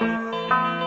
Música